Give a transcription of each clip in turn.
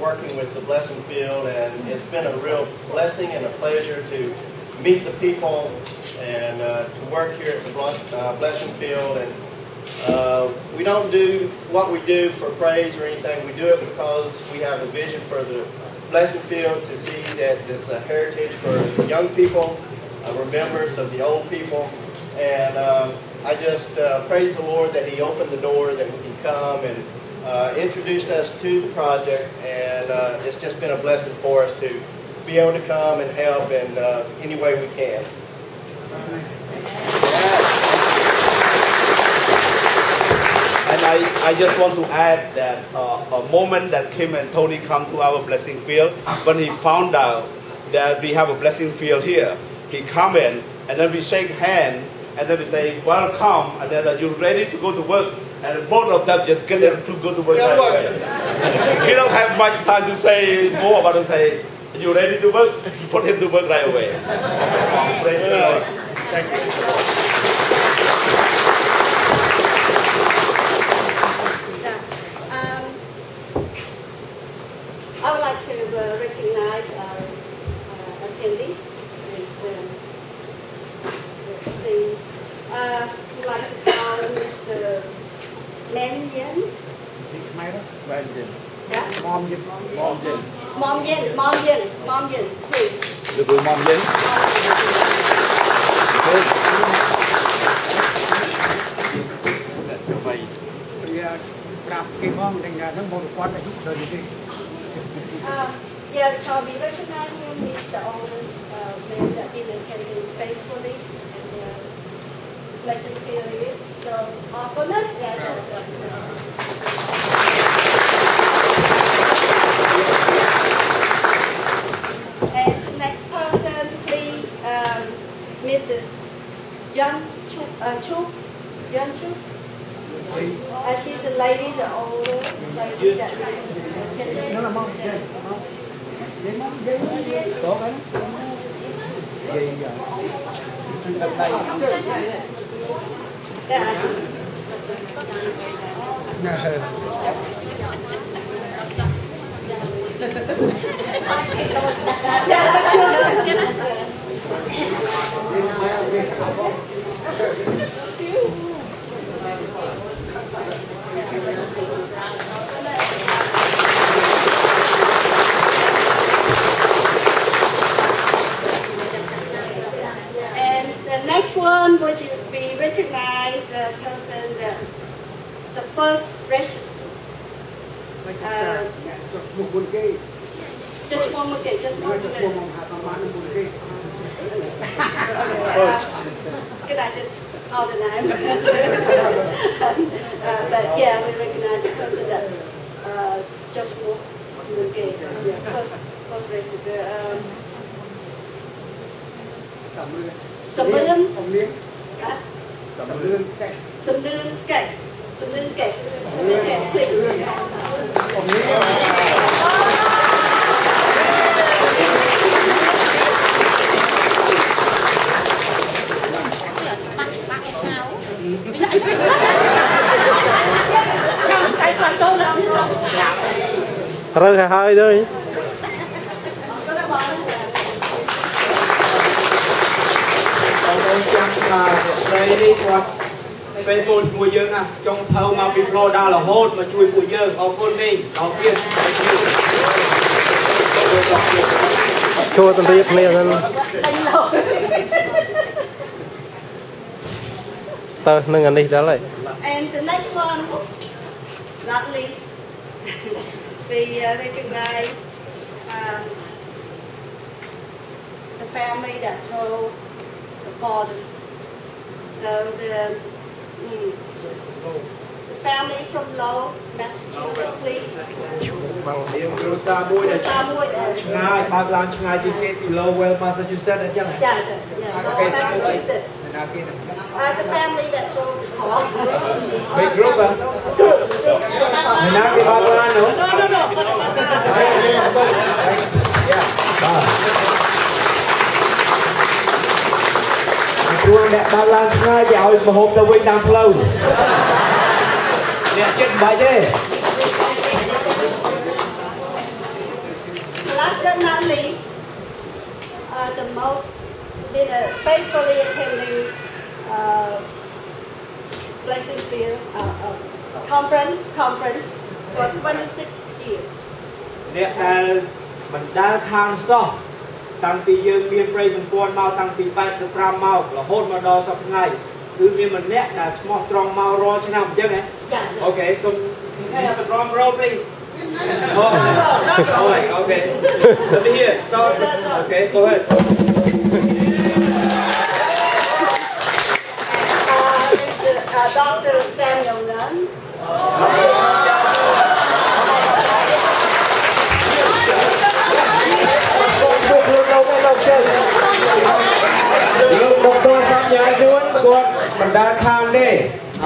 working with the Blessing Field, and it's been a real blessing and a pleasure to meet the people and uh, to work here at the uh, Blessing Field. And uh, we don't do what we do for praise or anything. We do it because we have a vision for the Blessing Field to see that it's a heritage for young people, a remembrance of the old people. And uh, I just uh, praise the Lord that He opened the door that we can come and uh, introduced us to the project, and uh, it's just been a blessing for us to be able to come and help in uh, any way we can. And I, I just want to add that uh, a moment that Kim and Tony come to our blessing field, when he found out that we have a blessing field here, he come in, and then we shake hand, and then we say, welcome, and then are you ready to go to work? And both of them just get them to go to work right away. he don't have much time to say more about to say, you ready to work? Put him to work right away. Praise the Lord. Thank you. Lem dính. Mấy đó Lem dính dạ. Mom dính Mom dính Mom dính Mom dính Mom dính Please. Được rồi mom dính à, cái mong thành ra nó một quan đã giúp thời đi. À, yeah, shall we recognize him? He's the oldest uh, man that been attending faithfully and uh, blessed theory. And next person, please, um, Mrs. Chu, uh, Chu. Uh, she's the lady, the older lady. Yeah. And the next one, is be recognized the person that the first register. Uh, just one more day, just one more day. Because I just call the time. uh, but yeah, we recognize the person that uh, just walk the gate. Yeah, first, first register. Um, Sambelun. Sambelun. Sambelun. Sambelun. Sambelun. sự liên kết sự liên kết rơi hơi thôi con trăm là đây đi qua Lương Gate, please. អំលៀងរើសហើយទៅបងប្អូនចាំថាស្រីនេះគាត់ពេលចូលជាមួយយើងណាចុងភៅមកពី Florida រហូតមកជួយពួកយើងអរគុណនេះអរគុណចូលទៅរៀបគ្នាហ្នឹងតើនឹងអានេះដល់ហើយ And the next one, not least, we uh, recognize um, the family that told the fathers. So the, The Family from Lowell, Massachusetts, please. Lowell Massachusetts Yeah, yeah, Lowell, Massachusetts. the family that drove the car. Big group ណាគេបើកឡានហ្នឹង No, no, no, គាត់បាត់ណា ជួនអ្នកបើកឡានឆ្ងាយគេឲ្យមហូបទៅវិញតាមផ្លូវអ្នកចិត្តមិនបាច់ទេ but not least, uh, the most, been a faithfully attending uh, Blessing Field uh, uh, conference, conference for 26 years. អ្នកដែលមិនដែលខាងសោះ តាំងពីយើងមានប្រៃសម្ព័ន្ធមកតាំងពី85មករហូតមកដល់សប្តាហ៍ថ្ងៃគឺមានម្នាក់ដែលស្មោះត្រង់មករាល់ឆ្នាំអញ្ចឹងហ៎ Yeah. អូខេសូម have a drum roll please Oh, all right, okay. Let me hear it. Start. Okay, go ahead. Uh, Mr. Uh, Dr. Samuel Nuns.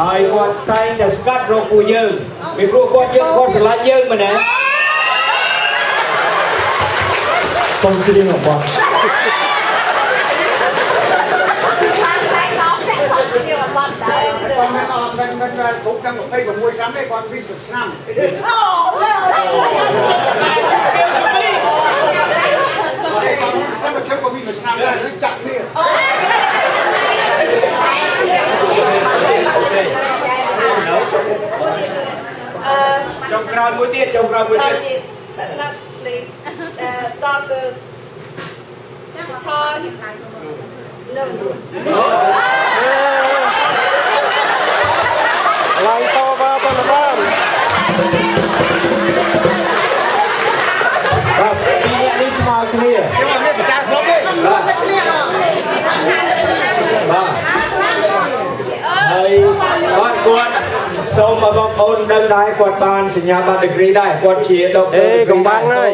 ហើយគាត់តែងតែស្កាត់រកពួកយើងពីព្រោះគាត់យើងគាត់ស្រឡាញ់យើងមែនទេសូមជ្រាបរបស់គាត់មិនអត់មិនមិនគ្រប់ទាំង26ឆ្នាំទេគាត់ពីឆ្នាំ Oh, no! សិនមកខ្ញុំក៏ពីឆ្នាំដែរនឹងចាក់គ្នា ចុងក្រោយមួយទៀតចុងក្រោយមួយទៀត Last but not least, uh, Dr. Sitan Nun. ឡើ បាទគាត់សូមឲ្យបងប្អូនដឹងដែរគាត់បានសញ្ញាបត្រ degree ដែរគាត់ជា doctor អេកំបាំងហើយ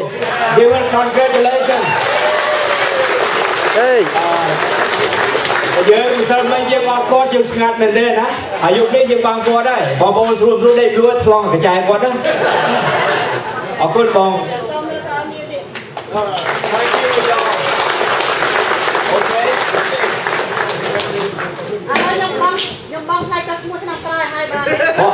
Given congratulations អេយើងមិនសិនមិនយើងអរគាត់យើងស្ងាត់មែនទេណាហើយយុគនេះយើងបានគាត់ដែរបងប្អូនស្រួលស្រួលដេកលួថ្លង់កញ្ចែគាត់ណាអរគុណបង So many times you did. Thank you y'all Okay ឥឡូវ ខ្ញុំបងខ្ញុំបងផ្នែកក៏ឈ្មោះឆ្នាំក្រោយឲ្យបានបង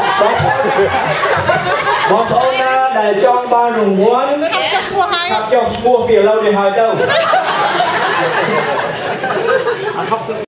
បងប្អូនណាដែលចង់បានរង្វាន់ឆាប់ចុះឈ្មោះពីឥឡូវនេះហើយទៅ